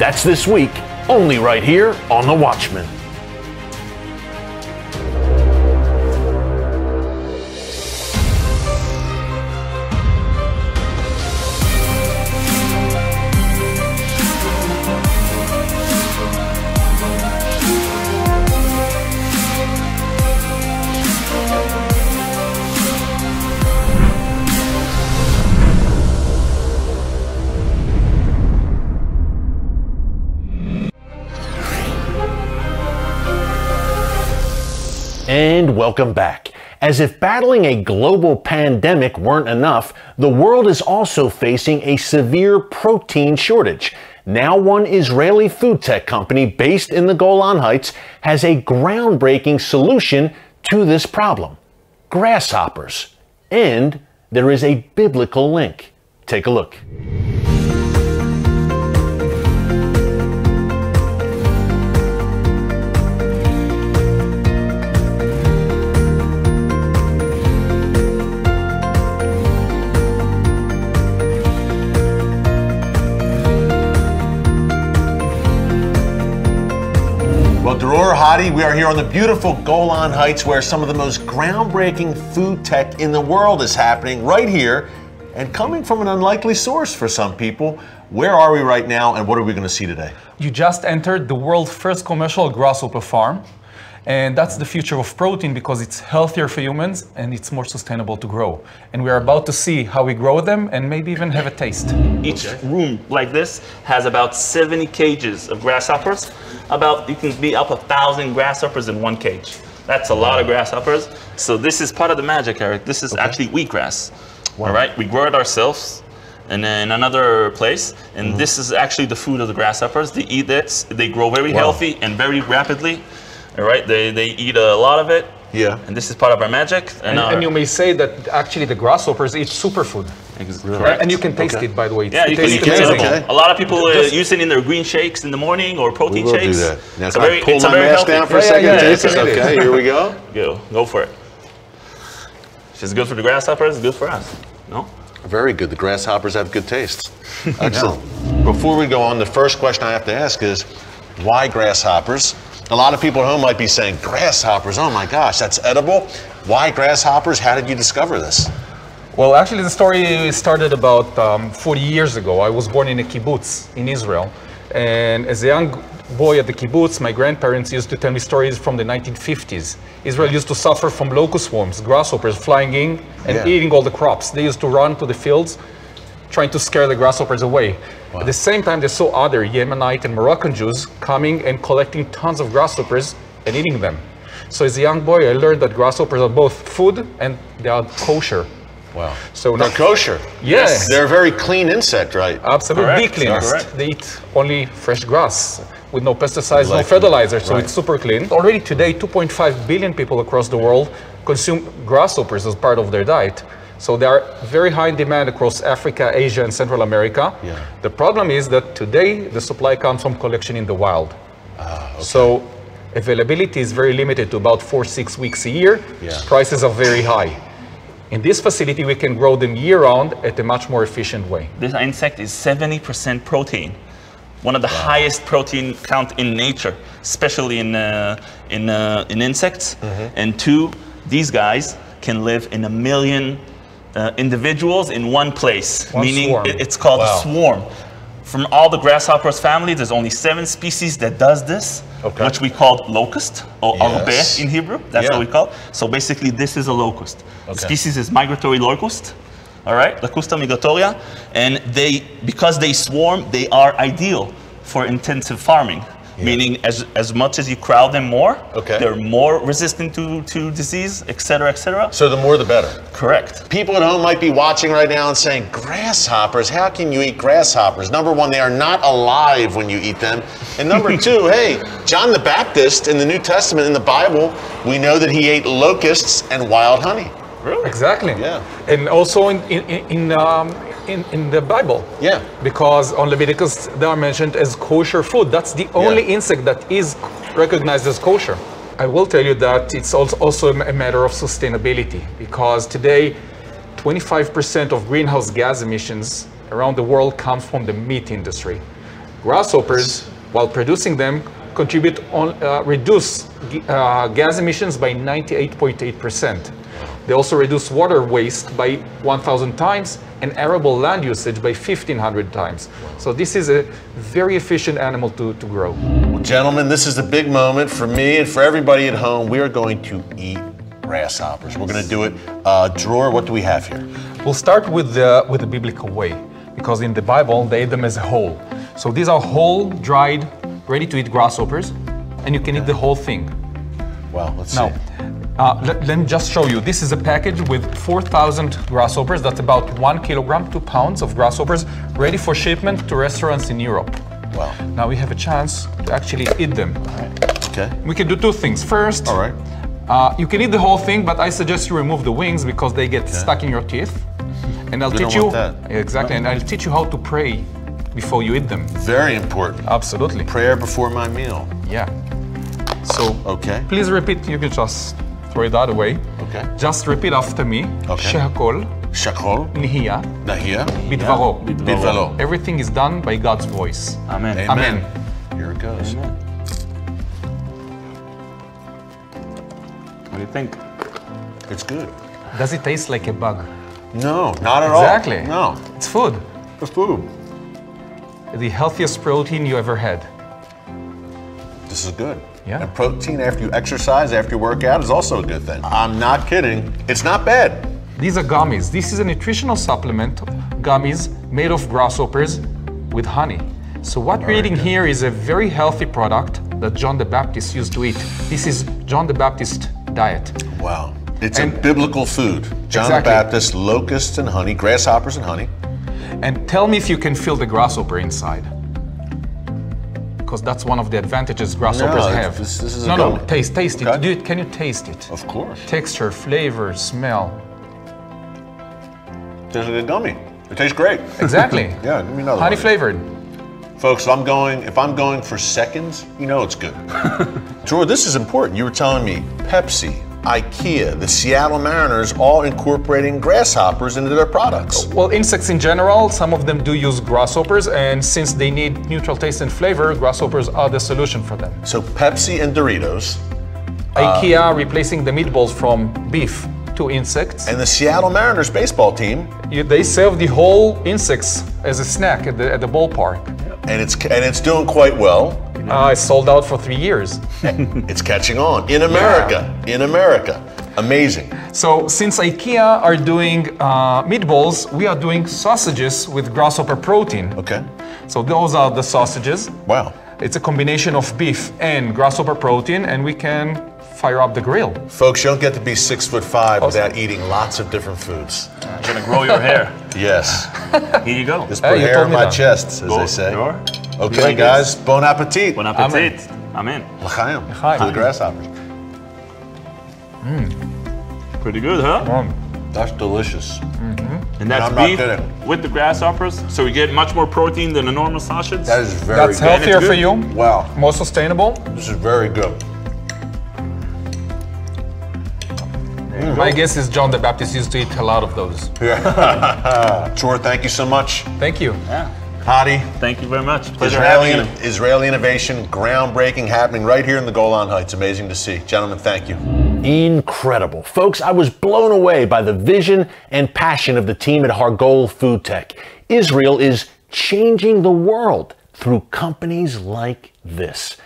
That's this week, only right here on The Watchman. Welcome back. As if battling a global pandemic weren't enough, the world is also facing a severe protein shortage. Now, one Israeli food tech company based in the Golan Heights has a groundbreaking solution to this problem grasshoppers. And there is a biblical link. Take a look. Well, Hadi, we are here on the beautiful Golan Heights where some of the most groundbreaking food tech in the world is happening right here and coming from an unlikely source for some people. Where are we right now and what are we going to see today? You just entered the world's first commercial grasshopper farm. And that's the future of protein because it's healthier for humans and it's more sustainable to grow. And we are about to see how we grow them and maybe even have a taste. Each room like this has about 70 cages of grasshoppers. About you can be up a thousand grasshoppers in one cage. That's a lot of grasshoppers. So this is part of the magic, Eric. This is actually wheatgrass. All right, we grow it ourselves. And in another place, and mm-hmm. this is actually the food of the grasshoppers. They eat it. They grow very healthy and very rapidly. All right, they, they eat a lot of it. Yeah. And this is part of our magic. And, our- and you may say that actually the grasshoppers eat superfood. Ex- And, correct. and you can taste Okay. it, by the way. It Yeah, you can, you can taste taste it. it. Okay. A lot of people uh, use it in their green shakes in the morning or protein We will do shakes. that. Now, It's can a I very, pull it's a my very mask healthy. down for a second? yeah, and yeah, taste this? definitely. Okay, here we go. Go, go for it. If it's good for the grasshoppers, it's good for us. No? Very good. The grasshoppers have good taste. Excellent. Before we go on, the first question I have to ask is why grasshoppers? A lot of people at home might be saying, grasshoppers, oh my gosh, that's edible. Why grasshoppers? How did you discover this? Well, actually, the story started about um, 40 years ago. I was born in a kibbutz in Israel. And as a young boy at the kibbutz, my grandparents used to tell me stories from the 1950s. Israel used to suffer from locust swarms, grasshoppers flying in and Yeah. eating all the crops. They used to run to the fields trying to scare the grasshoppers away. At the same time, they saw other Yemenite and Moroccan Jews coming and collecting tons of grasshoppers and eating them. So as a young boy, I learned that grasshoppers are both food and they are kosher. Wow. So They're now- kosher. Yes. They're a very clean insect, right? Absolutely, Correct, the cleanest. correct. They eat only fresh grass with no pesticides, no Like- fertilizer, so right. it's super clean. Already today, 2.5 billion people across the world consume grasshoppers as part of their diet. So they are very high in demand across Africa, Asia, and Central America. Yeah. The problem is that today the supply comes from collection in the wild. Ah, So availability is very limited to about four, six weeks a year. Yeah. Prices are very high. In this facility, we can grow them year round at a much more efficient way. This insect is 70% protein. One of the highest protein count in nature, especially in, uh, in, uh, in insects. Mm-hmm. And two, these guys can live in a million uh, individuals in one place, One meaning swarm. it's called Wow. a swarm. From all the grasshoppers family, there's only seven species that does this, Okay. which we call locust or Yes. in Hebrew. That's Yeah. what we call. it. So basically, this is a locust. The species is migratory locust. All right, Locusta migratoria, and they because they swarm, they are ideal for intensive farming. Meaning, as, as much as you crowd them more, Okay. they're more resistant to, to disease, et cetera, et cetera. So the more the better. Correct. People at home might be watching right now and saying, grasshoppers, how can you eat grasshoppers? Number one, they are not alive when you eat them. And number two, hey, John the Baptist in the New Testament, in the Bible, we know that he ate locusts and wild honey. Really? Exactly. Yeah. And also in in in, um, in, in the Bible. Yeah. Because on Leviticus they are mentioned as kosher food. That's the only Yeah. insect that is recognized as kosher. I will tell you that it's also a matter of sustainability because today 25% of greenhouse gas emissions around the world comes from the meat industry. Grasshoppers, while producing them, contribute on uh, reduce uh, gas emissions by 98.8%. They also reduce water waste by 1,000 times and arable land usage by 1,500 times. So this is a very efficient animal to, to grow. Gentlemen, this is a big moment for me and for everybody at home. We are going to eat grasshoppers. We're going to do it. Uh, Dror, what do we have here? We'll start with the, with the biblical way, because in the Bible they eat them as a whole. So these are whole, dried, ready to eat grasshoppers, and you can eat the whole thing. Well, let's Now, see. Uh, let, let me just show you. This is a package with 4,000 grasshoppers. That's about one kilogram, two pounds of grasshoppers, ready for shipment to restaurants in Europe. Wow. Now we have a chance to actually eat them. Okay. We can do two things. First, All right. uh, you can eat the whole thing, but I suggest you remove the wings because they get stuck in your teeth. And I'll We teach you exactly, and I'll teach you how to pray before you eat them. Very important. Absolutely. Prayer before my meal. Yeah. So Okay. please repeat. You can just throw it that away. Okay. Just repeat after me. Okay. שהכל Shakol. נהיה Nahia. בדברו. Bidvalo. Everything is done by God's voice. Amen. Amen. Amen. Here it goes. What do you think? It's good. Does it taste like a bug? No, not at Exactly. all. No. It's food. It's food. The healthiest protein you ever had. This is good. Yeah. And protein after you exercise, after you work out, is also a good thing. I'm not kidding. It's not bad. These are gummies. This is a nutritional supplement, gummies made of grasshoppers with honey. So what we're eating here is a very healthy product that John the Baptist used to eat. This is John the Baptist diet. Wow. It's a biblical food. John Exactly. the Baptist, locusts and honey, grasshoppers and honey. And tell me if you can feel the grasshopper inside. Because that's one of the advantages grasshoppers No, have. this- this is a no, no, taste, taste Okay. it. Do it. Can you taste it? Of course. Texture, flavor, smell. Tastes like a gummy. It tastes great. Exactly. Yeah, give me another Honey one. flavored. Folks, if I'm going, if I'm going for seconds, you know it's good. Dror, this is important. You were telling me Pepsi, IKEA, the Seattle Mariners, all incorporating grasshoppers into their products. Well, insects in general, some of them do use grasshoppers, and since they need neutral taste and flavor, grasshoppers are the solution for them. So Pepsi and Doritos, uh, IKEA replacing the meatballs from beef to insects. and the Seattle Mariners baseball team, You- they serve the whole insects as a snack at the, at the ballpark. and it's and it's doing quite well. Uh, it's sold out for three years. It's catching on in America. In America, amazing. So since IKEA are doing uh, meatballs, we are doing sausages with grasshopper protein. Okay. So those are the sausages. Wow. It's a combination of beef and grasshopper protein, and we can fire up the grill. Folks, you don't get to be six foot five without eating lots of different foods. You're gonna grow your hair. Yes. Here you go. Just Hey, put you hair on my that. chest, as Go- they say. sure. Okay, Like guys, bon appetit. Bon appetit. Amen. L'chaim. L'chaim. To the grasshoppers. Pretty good, huh? That's delicious. Mm-hmm. And that's I'm not beef kidding. with the grasshoppers, so we get much more protein than a normal sausage. That is very That's good. healthier it's for you, Wow, more sustainable. this is very good. My guess is John the Baptist used to eat a lot of those. Chor, thank you so much. Thank you. Yeah. Hadi, Thank you very much. Pleasure Israeli, having you. Israeli innovation, groundbreaking, happening right here in the Golan Heights. Amazing to see. Gentlemen, thank you. Incredible. Folks, I was blown away by the vision and passion of the team at Hargol Food Tech. Israel is changing the world through companies like this.